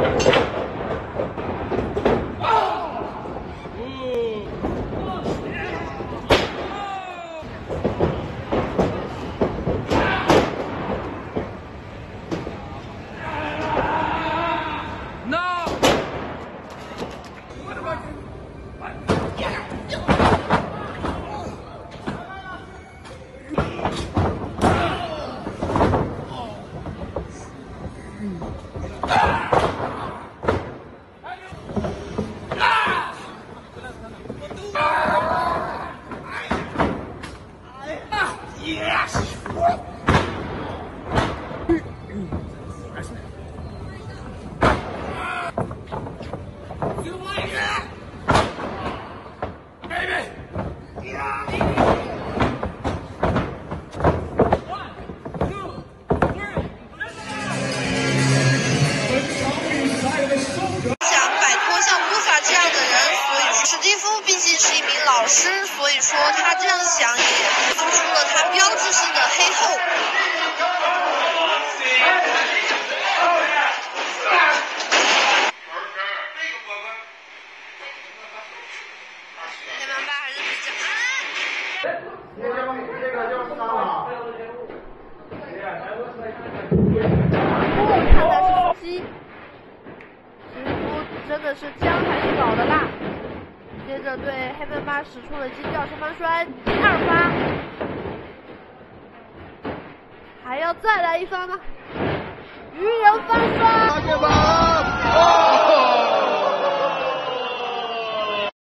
Ah! 想摆脱像布法这样的人，所以史蒂夫毕竟是一名老师，所以说他这样想也这个这个就杀了。看的是鸡，史蒂夫真的是姜还是老的辣。接着对黑曼巴使出了金吊神翻摔第二发，还要再来一发吗？鱼人翻摔。